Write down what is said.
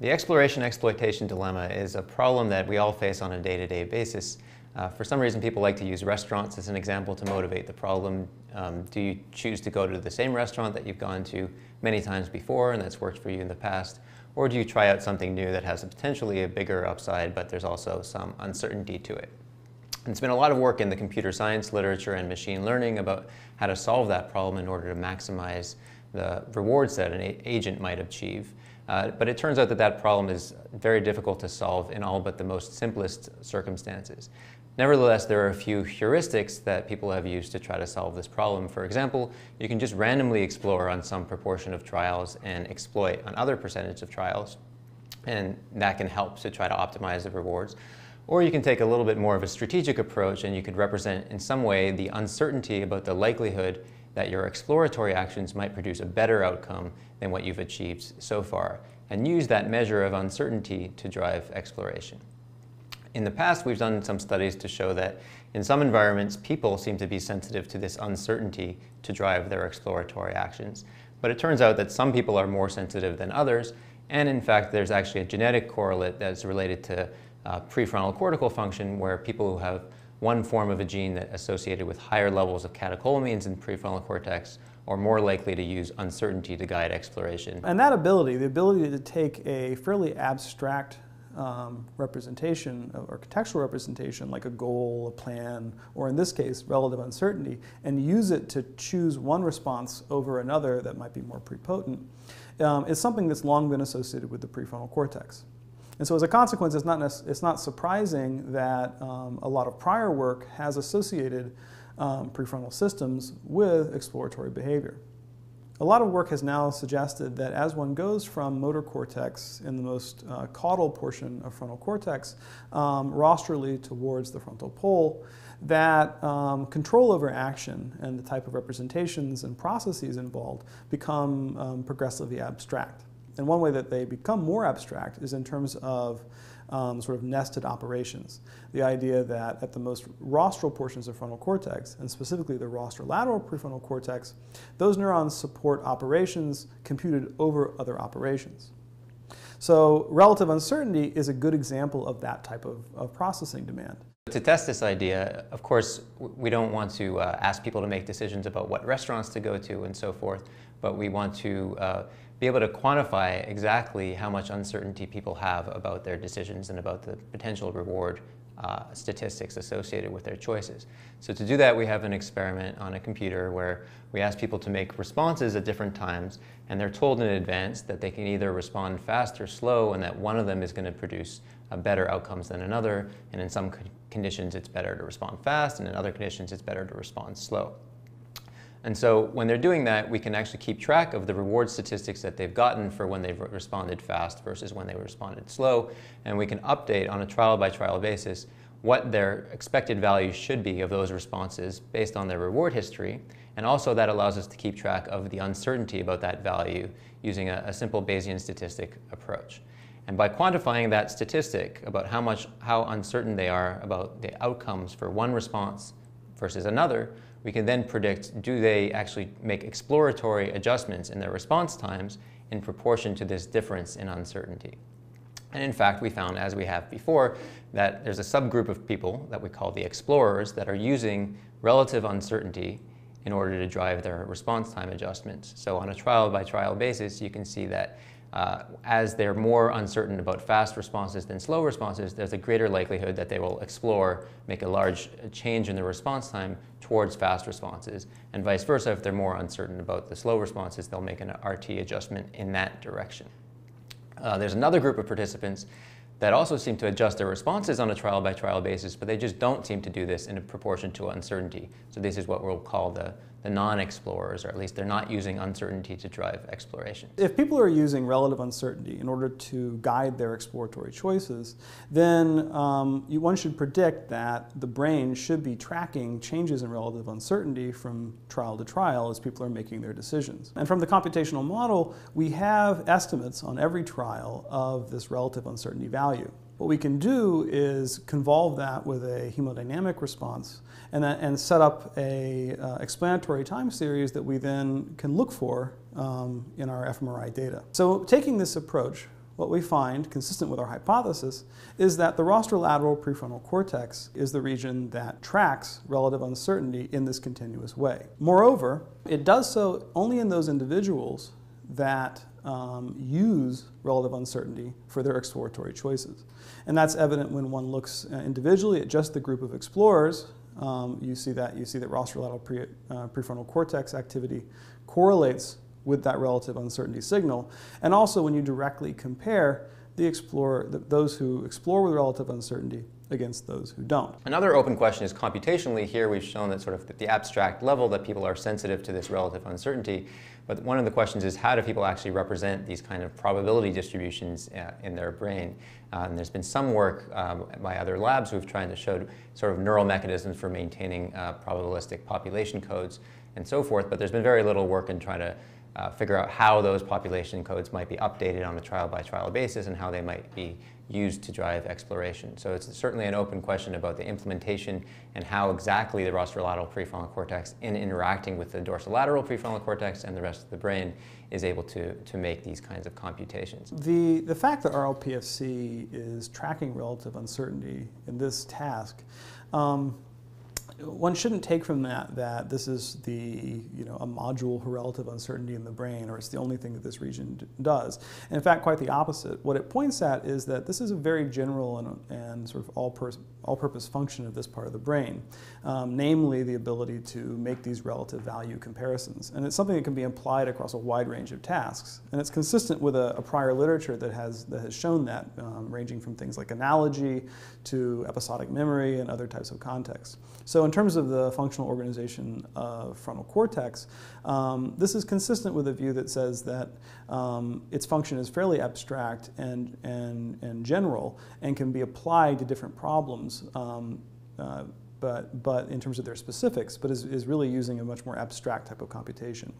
The exploration exploitation dilemma is a problem that we all face on a day-to-day -day basis. Uh, for some reason, people like to use restaurants as an example to motivate the problem. Um, do you choose to go to the same restaurant that you've gone to many times before and that's worked for you in the past? Or do you try out something new that has a potentially a bigger upside, but there's also some uncertainty to it? And there's been a lot of work in the computer science literature and machine learning about how to solve that problem in order to maximize the rewards that an agent might achieve. Uh, but it turns out that that problem is very difficult to solve in all but the most simplest circumstances. Nevertheless, there are a few heuristics that people have used to try to solve this problem. For example, you can just randomly explore on some proportion of trials and exploit on other percentage of trials, and that can help to try to optimize the rewards. Or you can take a little bit more of a strategic approach and you could represent in some way the uncertainty about the likelihood that your exploratory actions might produce a better outcome than what you've achieved so far, and use that measure of uncertainty to drive exploration. In the past, we've done some studies to show that in some environments, people seem to be sensitive to this uncertainty to drive their exploratory actions. But it turns out that some people are more sensitive than others, and in fact, there's actually a genetic correlate that's related to uh, prefrontal cortical function, where people who have one form of a gene that associated with higher levels of catecholamines in prefrontal cortex are more likely to use uncertainty to guide exploration. And that ability, the ability to take a fairly abstract um, representation or contextual representation like a goal, a plan, or in this case, relative uncertainty, and use it to choose one response over another that might be more prepotent, um, is something that's long been associated with the prefrontal cortex. And so as a consequence, it's not, it's not surprising that um, a lot of prior work has associated um, prefrontal systems with exploratory behavior. A lot of work has now suggested that as one goes from motor cortex in the most uh, caudal portion of frontal cortex um, rostrally towards the frontal pole, that um, control over action and the type of representations and processes involved become um, progressively abstract. And one way that they become more abstract is in terms of um, sort of nested operations. The idea that at the most rostral portions of frontal cortex, and specifically the rostrolateral prefrontal cortex, those neurons support operations computed over other operations. So relative uncertainty is a good example of that type of, of processing demand. To test this idea, of course, we don't want to uh, ask people to make decisions about what restaurants to go to and so forth, but we want to uh, be able to quantify exactly how much uncertainty people have about their decisions and about the potential reward uh, statistics associated with their choices. So to do that, we have an experiment on a computer where we ask people to make responses at different times, and they're told in advance that they can either respond fast or slow, and that one of them is going to produce uh, better outcomes than another, and in some conditions it's better to respond fast, and in other conditions it's better to respond slow. And so when they're doing that, we can actually keep track of the reward statistics that they've gotten for when they've responded fast versus when they responded slow. And we can update on a trial by trial basis what their expected values should be of those responses based on their reward history. And also that allows us to keep track of the uncertainty about that value using a, a simple Bayesian statistic approach. And by quantifying that statistic about how much, how uncertain they are about the outcomes for one response versus another, we can then predict do they actually make exploratory adjustments in their response times in proportion to this difference in uncertainty. And in fact, we found, as we have before, that there's a subgroup of people that we call the explorers that are using relative uncertainty in order to drive their response time adjustments. So on a trial by trial basis, you can see that uh, as they're more uncertain about fast responses than slow responses, there's a greater likelihood that they will explore, make a large change in the response time towards fast responses, and vice versa. If they're more uncertain about the slow responses, they'll make an RT adjustment in that direction. Uh, there's another group of participants that also seem to adjust their responses on a trial by trial basis, but they just don't seem to do this in a proportion to uncertainty. So this is what we'll call the the non-explorers, or at least they're not using uncertainty to drive exploration. If people are using relative uncertainty in order to guide their exploratory choices, then um, you, one should predict that the brain should be tracking changes in relative uncertainty from trial to trial as people are making their decisions. And from the computational model, we have estimates on every trial of this relative uncertainty value. What we can do is convolve that with a hemodynamic response and, that, and set up a uh, explanatory time series that we then can look for um, in our fMRI data. So taking this approach, what we find, consistent with our hypothesis, is that the rostrolateral prefrontal cortex is the region that tracks relative uncertainty in this continuous way. Moreover, it does so only in those individuals that um, use relative uncertainty for their exploratory choices. And that's evident when one looks uh, individually at just the group of explorers. Um, you see that you see that rostrolateral pre, uh, prefrontal cortex activity correlates with that relative uncertainty signal. And also when you directly compare the explorer, the, those who explore with relative uncertainty against those who don't. Another open question is computationally here we've shown that sort of at the abstract level that people are sensitive to this relative uncertainty. But one of the questions is how do people actually represent these kind of probability distributions uh, in their brain? Uh, and there's been some work um, by other labs who've tried to show sort of neural mechanisms for maintaining uh, probabilistic population codes and so forth, but there's been very little work in trying to uh, figure out how those population codes might be updated on a trial by trial basis and how they might be used to drive exploration. So it's certainly an open question about the implementation and how exactly the rostrolateral prefrontal cortex in interacting with the dorsolateral prefrontal cortex and the rest of the brain is able to, to make these kinds of computations. The, the fact that RLPFC is tracking relative uncertainty in this task um, one shouldn't take from that that this is the you know a module for relative uncertainty in the brain or it's the only thing that this region does. And in fact, quite the opposite. What it points at is that this is a very general and, and sort of all, all purpose function of this part of the brain, um, namely the ability to make these relative value comparisons. And it's something that can be applied across a wide range of tasks. And it's consistent with a, a prior literature that has that has shown that, um, ranging from things like analogy to episodic memory and other types of contexts. So in terms of the functional organization of frontal cortex, um, this is consistent with a view that says that um, its function is fairly abstract and, and, and general and can be applied to different problems. Um, uh, but, but in terms of their specifics, but is, is really using a much more abstract type of computation.